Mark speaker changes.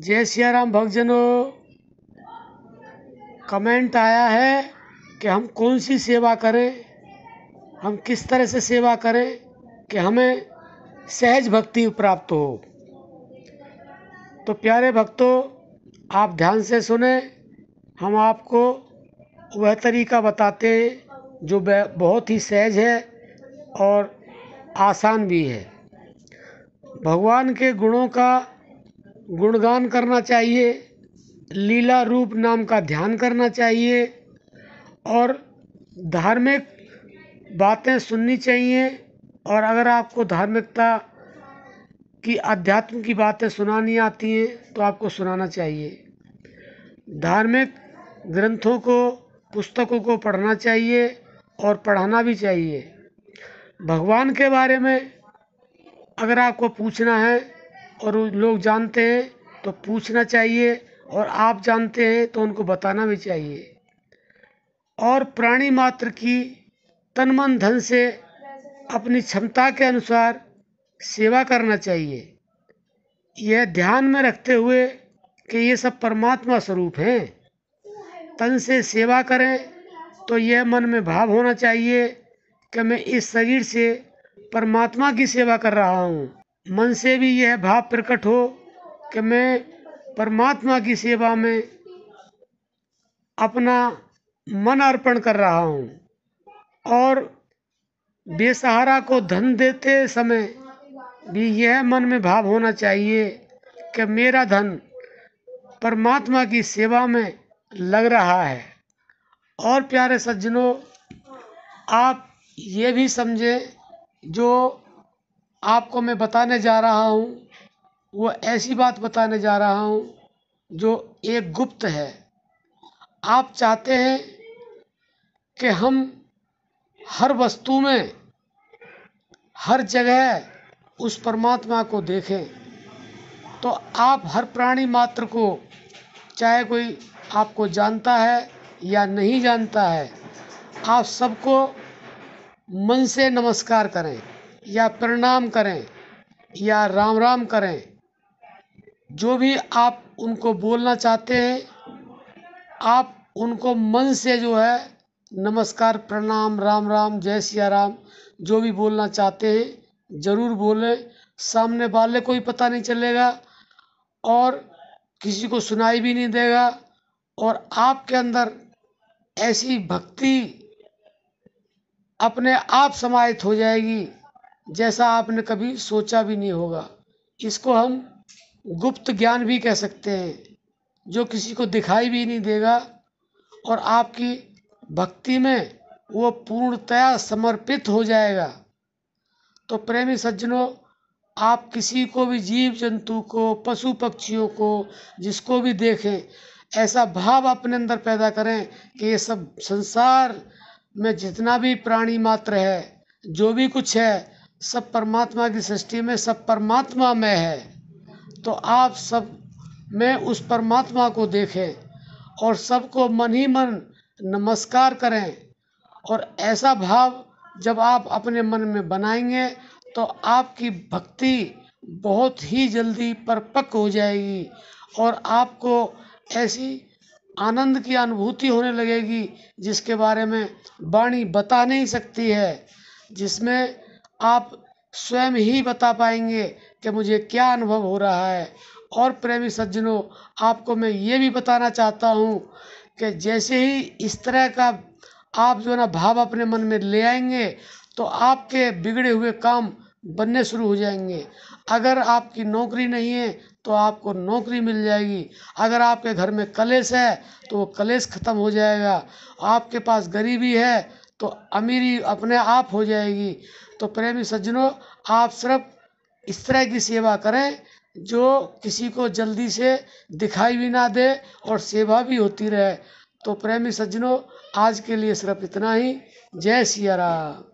Speaker 1: जय सिया राम भक्तजनों कमेंट आया है कि हम कौन सी सेवा करें, हम किस तरह से सेवा करें कि हमें सहज भक्ति प्राप्त हो। तो प्यारे भक्तों, आप ध्यान से सुने, हम आपको वह तरीका बताते हैं जो बहुत ही सहज है और आसान भी है। भगवान के गुणों का गुणगान करना चाहिए, लीला रूप नाम का ध्यान करना चाहिए, और धार्मिक बातें सुननी चाहिए, और अगर आपको धार्मिकता की अध्यात्म की बातें सुनानी आती हैं तो आपको सुनाना चाहिए। धार्मिक ग्रंथों को, पुस्तकों को पढ़ना चाहिए, और पढ़ाना भी चाहिए। भगवान के बारे में अगर आपको पूछना है और लोग जानते हैं तो पूछना चाहिए, और आप जानते हैं तो उनको बताना भी चाहिए। और प्राणी मात्र की तन मन धन से अपनी क्षमता के अनुसार सेवा करना चाहिए। यह ध्यान में रखते हुए कि ये सब परमात्मा स्वरूप हैं। तन से सेवा करें तो यह मन में भाव होना चाहिए कि मैं इस शरीर से परमात्मा की सेवा कर रहा हूँ। मन से भी यह भाव प्रकट हो कि मैं परमात्मा की सेवा में अपना मन अर्पण कर रहा हूँ और बेसहारा को धन देते समय भी यह मन में भाव होना चाहिए कि मेरा धन परमात्मा की सेवा में लग रहा है। और प्यारे सज्जनों, आप ये भी समझें, जो आपको मैं बताने जा रहा हूँ, वो ऐसी बात बताने जा रहा हूँ जो एक गुप्त है। आप चाहते हैं कि हम हर वस्तु में, हर जगह उस परमात्मा को देखें तो आप हर प्राणी मात्र को, चाहे कोई आपको जानता है या नहीं जानता है, आप सबको मन से नमस्कार करें। या प्रणाम करें, या राम राम करें। जो भी आप उनको बोलना चाहते हैं, आप उनको मन से जो है, नमस्कार, प्रणाम, राम राम, जय सिया राम, जो भी बोलना चाहते हैं, ज़रूर बोलें। सामने वाले को भी पता नहीं चलेगा और किसी को सुनाई भी नहीं देगा और आपके अंदर ऐसी भक्ति अपने आप समाहित हो जाएगी। जैसा आपने कभी सोचा भी नहीं होगा। इसको हम गुप्त ज्ञान भी कह सकते हैं, जो किसी को दिखाई भी नहीं देगा और आपकी भक्ति में वो पूर्णतया समर्पित हो जाएगा। तो प्रेमी सज्जनों, आप किसी को भी जीव जंतु को पशु पक्षियों को, जिसको भी देखें, ऐसा भाव अपने अंदर पैदा करें कि ये सब संसार में जितना भी प्राणी मात्र है, जो भी कुछ है सब परमात्मा की सृष्टि में सब परमात्मा में है तो आप सब में उस परमात्मा को देखें और सबको मन ही मन नमस्कार करें। और ऐसा भाव जब आप अपने मन में बनाएँगे तो आपकी भक्ति बहुत ही जल्दी परपक्व हो जाएगी और आपको ऐसी आनंद की अनुभूति होने लगेगी जिसके बारे में वाणी बता नहीं सकती है, जिसमें आप स्वयं ही बता पाएँगे कि मुझे क्या अनुभव हो रहा है। और प्रेमी सज्जनों, आपको मैं ये भी बताना चाहता हूँ कि जैसे ही इस तरह का आप जो ना भाव अपने मन में ले आएँगे तो आपके बिगड़े हुए काम बनने शुरू हो जाएँगे। अगर आपकी नौकरी नहीं है तो आपको नौकरी मिल जाएगी। अगर आपके घर में कलेश है तो वो कलेश ख़त्म हो जाएगा। आपके पास गरीबी है तो अमीरी अपने आप हो जाएगी। तो प्रेमी सज्जनों, आप सिर्फ़ इस तरह की सेवा करें जो किसी को जल्दी से दिखाई भी ना दे और सेवा भी होती रहे। तो प्रेमी सज्जनों, आज के लिए सिर्फ़ इतना ही। जय सिया राम।